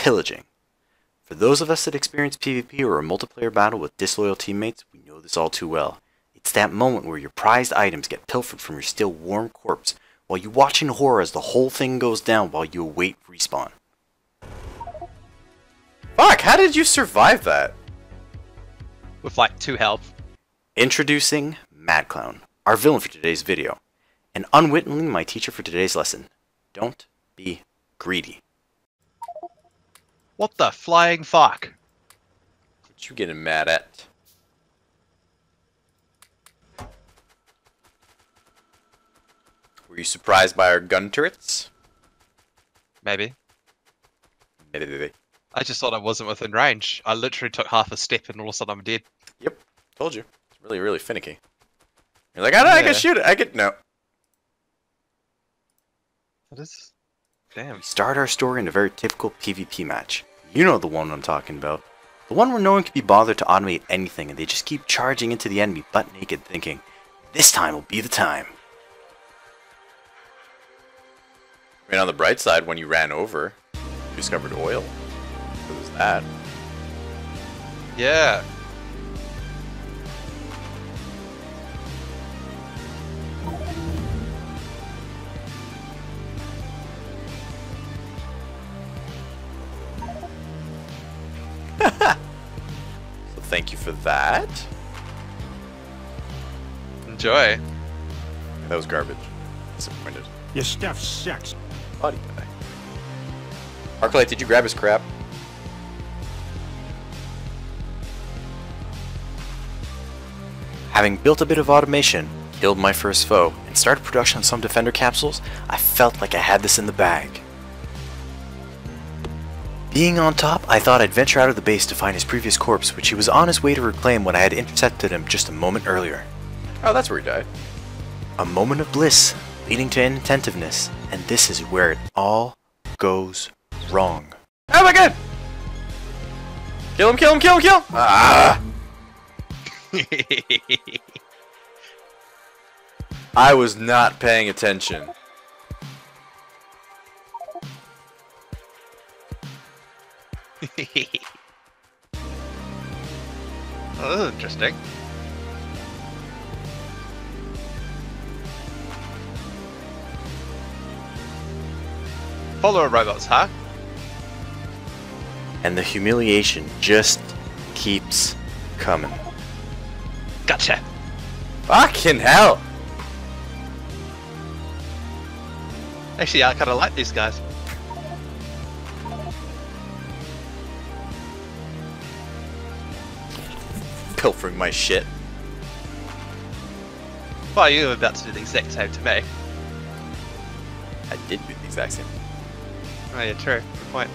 pillaging. For those of us that experience PvP or a multiplayer battle with disloyal teammates, we know this all too well. It's that moment where your prized items get pilfered from your still warm corpse while you watch in horror as the whole thing goes down while you await respawn. Fuck, how did you survive that? With like two health. Introducing Mad Clown, our villain for today's video, and unwittingly my teacher for today's lesson. Don't be greedy. What the flying fuck? What you getting mad at? Were you surprised by our gun turrets? Maybe. Maybe. I just thought I wasn't within range. I literally took half a step and all of a sudden I'm dead. Yep, told you. It's really, really finicky. You're like, I, know, I can shoot it. I could no. What is? Damn. We start our story in a very typical PvP match. You know the one I'm talking about. The one where no one can be bothered to automate anything and they just keep charging into the enemy butt naked thinking, this time will be the time. I mean, on the bright side, when you ran over, you discovered oil. What was that? Yeah. Thank you for that. Enjoy. That was garbage. Disappointed. Your stuff sucks. Body guy. Arclight, did you grab his crap? Having built a bit of automation, killed my first foe, and started production on some defender capsules, I felt like I had this in the bag. Being on top, I thought I'd venture out of the base to find his previous corpse, which he was on his way to reclaim when I had intercepted him just a moment earlier. Oh, that's where he died. A moment of bliss, leading to inattentiveness, and this is where it all goes wrong. Oh my god! Kill him, kill him, kill him, kill him! Ah! I was not paying attention. oh, this is interesting. Follower robots, huh? And the humiliation just keeps coming. Gotcha. Fucking hell! Actually, I kind of like these guys. Pilfering my shit. Well, you were about to do the exact same to me. I did do the exact same. Oh yeah, true. Good point.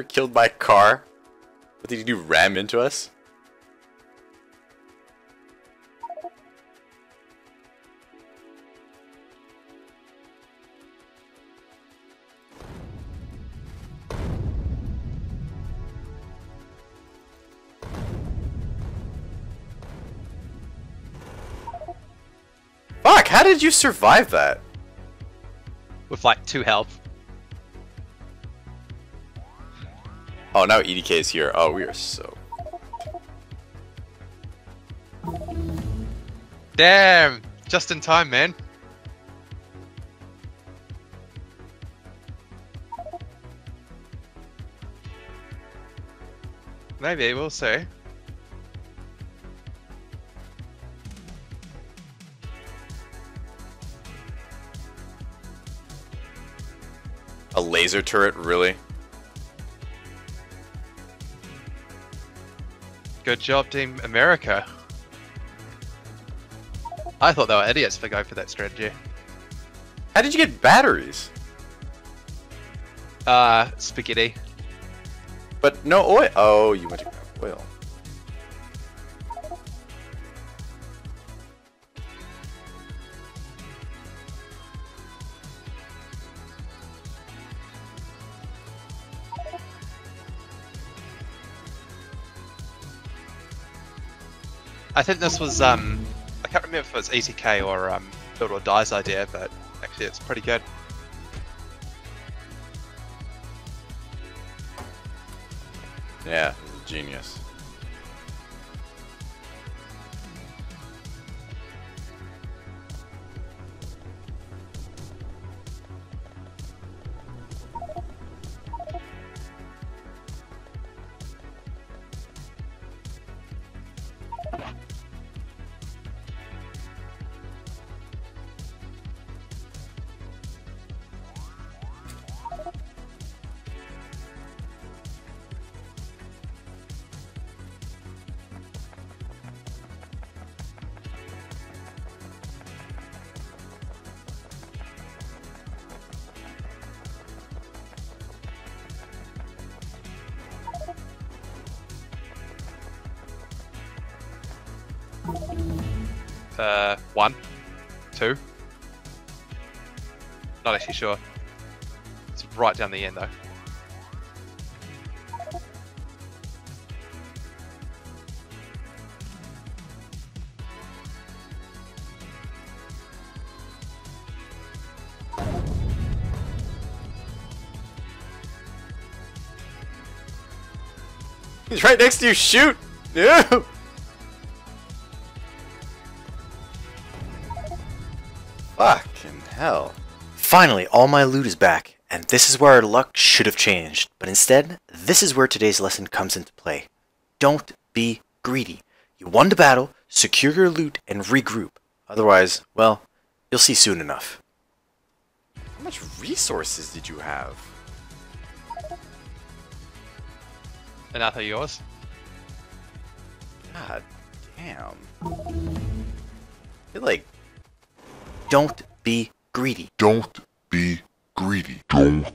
Were killed by a car? What did you do, ram into us? Fuck, how did you survive that? With like two health. Oh, now EDK is here. Oh, we are so... Damn! Just in time, man. Maybe, we'll see. A laser turret, really? Good job, Team America. I thought they were idiots for going for that strategy. How did you get batteries? Uh, spaghetti. But no oil. Oh, you went to grab oil. I think this was um, I can't remember if it was ETK or um, Build or Die's idea, but actually it's pretty good. Yeah, genius. Uh, one, two. Not actually sure. It's right down the end though. He's right next to you. Shoot! No! Fucking hell. Finally, all my loot is back, and this is where our luck should have changed. But instead, this is where today's lesson comes into play. Don't be greedy. You won the battle, secure your loot, and regroup. Otherwise, well, you'll see soon enough. How much resources did you have? Enough of yours. God damn. You're like Don't be greedy. Don't be greedy. Don't